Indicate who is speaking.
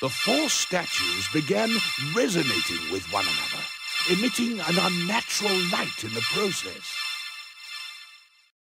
Speaker 1: the four statues began resonating with one another, emitting an unnatural light in the process.